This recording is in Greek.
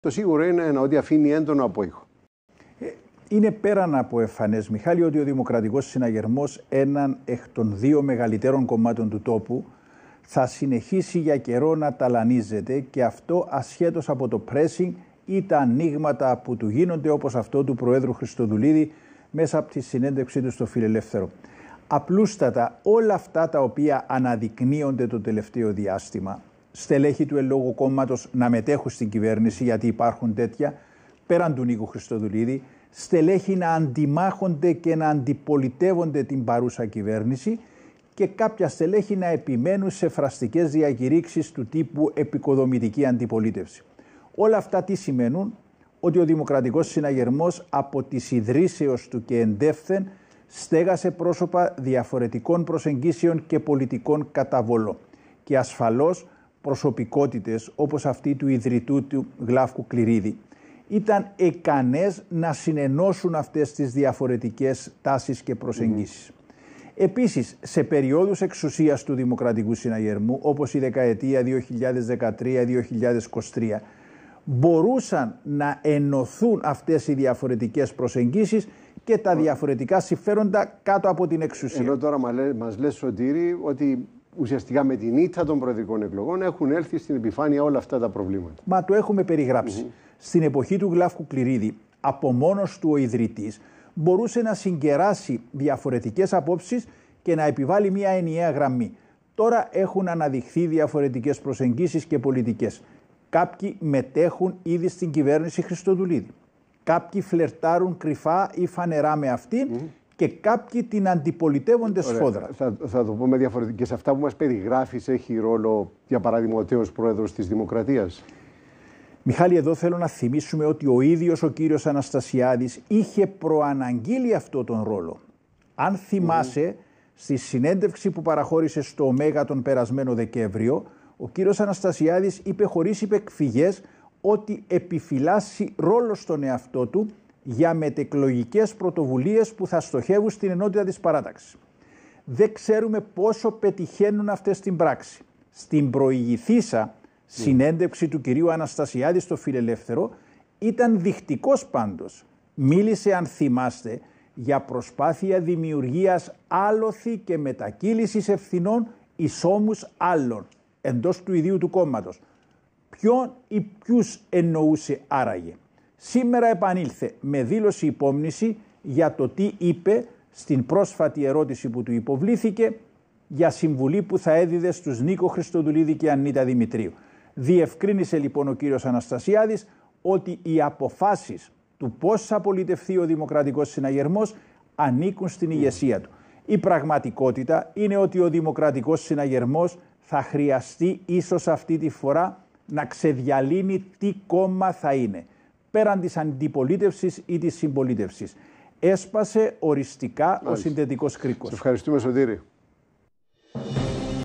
Το σίγουρο είναι ότι αφήνει έντονο απόϊχο. Ε, είναι πέραν από εμφανές, Μιχάλη, ότι ο Δημοκρατικός Συναγερμός, έναν εκ των δύο μεγαλύτερων κομμάτων του τόπου, θα συνεχίσει για καιρό να ταλανίζεται και αυτό ασχέτως από το pressing ή τα ανοίγματα που του γίνονται όπως αυτό του Προέδρου Χριστοδουλίδη μέσα από τη συνέντευξή του στο Φιλελεύθερο. Απλούστατα όλα αυτά τα οποία αναδεικνύονται το τελευταίο διάστημα, στελέχη του ελόγου κόμματος να μετέχουν στην κυβέρνηση γιατί υπάρχουν τέτοια, πέραν του Νίκου Χριστοδουλίδη, στελέχη να αντιμάχονται και να αντιπολιτεύονται την παρούσα κυβέρνηση και κάποια στελέχη να επιμένουν σε φραστικές διακηρύξεις του τύπου επικοδομητική αντιπολίτευση. Όλα αυτά τι σημαίνουν, ότι ο Δημοκρατικός Συναγερμός από τις ιδρύσεως του και εντεύθεν στέγασε πρόσωπα διαφορετικών προσεγγίσεων και πολιτικών καταβολών και ασφαλώς προσωπικότητες όπως αυτή του ιδρυτού του Γλάφκου Κληρίδη ήταν ικανές να συνενώσουν αυτές τις διαφορετικές τάσεις και προσεγγίσεις. Επίσης, σε περιόδους εξουσίας του Δημοκρατικού Συναγερμού, όπως η δεκαετία 2013-2023, μπορούσαν να ενωθούν αυτές οι διαφορετικές προσεγγίσεις και τα διαφορετικά συμφέροντα κάτω από την εξουσία. Ενώ τώρα μας λες Σωτήρη ότι ουσιαστικά με την ήττα των προεδρικών εκλογών έχουν έλθει στην επιφάνεια όλα αυτά τα προβλήματα. Μα το έχουμε Στην εποχή του Γλάφκου Κληρίδη, από μόνος του ο ιδρυτής, μπορούσε να συγκεράσει διαφορετικές απόψεις και να επιβάλλει μια ενιαία γραμμή. Τώρα έχουν αναδειχθεί διαφορετικές προσεγγίσεις και πολιτικές. Κάποιοι μετέχουν ήδη στην κυβέρνηση Χριστοδουλίδη. Κάποιοι φλερτάρουν κρυφά ή φανερά με αυτήν και κάποιοι την αντιπολιτεύονται σφόδρα. Θα, θα το πούμε διαφορετικά. Και σε αυτά που μας περιγράφεις έχει ρόλο, για παράδειγμα, ο τέος πρόεδρος της Δημοκρατίας; Μιχάλη, εδώ θέλω να θυμίσουμε ότι ο ίδιος ο κύριος Αναστασιάδης είχε προαναγγείλει αυτό τον ρόλο. Αν θυμάσαι, στη συνέντευξη που παραχώρησε στο ΟΜΕΓΑ τον περασμένο Δεκέμβριο, ο κύριος Αναστασιάδης είπε χωρίς υπεκφυγές ότι επιφυλάσσει ρόλο στον εαυτό του για μετεκλογικές πρωτοβουλίες που θα στοχεύουν στην ενότητα της παράταξης. Δεν ξέρουμε πόσο πετυχαίνουν αυτές στην πράξη. Στην προηγηθήσα συνέντευξη του κυρίου Αναστασιάδη στο Φιλελεύθερο ήταν δεικτικός πάντως. Μίλησε αν θυμάστε για προσπάθεια δημιουργίας άλοθη και μετακύλησης ευθυνών ισόμους άλλων εντός του ιδίου του κόμματος. Ποιον ή ποιους εννοούσε άραγε; Σήμερα επανήλθε με δήλωση υπόμνηση για το τι είπε στην πρόσφατη ερώτηση που του υποβλήθηκε για συμβουλή που θα έδιδε στους Νίκο Χριστοδουλίδη και Ανίτα Δημητρίου. Διευκρίνησε λοιπόν ο κύριος Αναστασιάδης ότι οι αποφάσεις του πώς θα πολιτευθεί ο Δημοκρατικός Συναγερμός ανήκουν στην ηγεσία του. Η πραγματικότητα είναι ότι ο Δημοκρατικός Συναγερμός θα χρειαστεί ίσως αυτή τη φορά να ξεδιαλύνει τι κόμμα θα είναι, πέραν της αντιπολίτευσης ή της συμπολίτευσης. Έσπασε οριστικά ο συνδετικός κρίκος. ευχαριστούμε Σωτήρη.